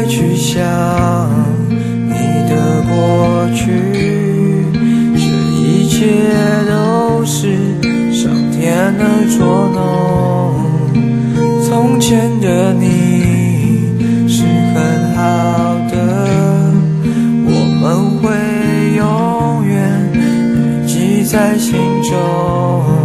再去想你的过去，这一切都是上天的捉弄。从前的你是很好的，我们会永远铭记在心中。